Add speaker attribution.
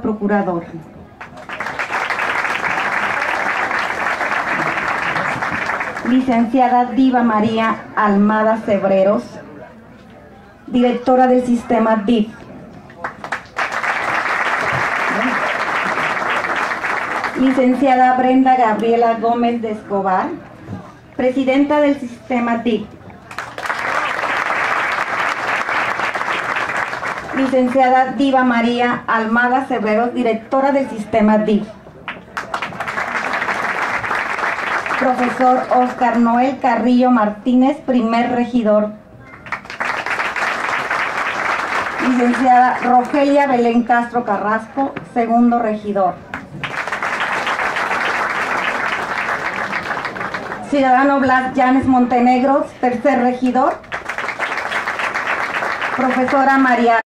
Speaker 1: procurador. Licenciada Diva María Almada Cebreros, directora del sistema DIF. Licenciada Brenda Gabriela Gómez de Escobar, presidenta del sistema DIF. Licenciada Diva María Almada Cebreros, directora del sistema DIF. Profesor Oscar Noel Carrillo Martínez, primer regidor. Licenciada Rogelia Belén Castro Carrasco, segundo regidor. Ciudadano Blas Llanes Montenegro, tercer regidor. Profesora María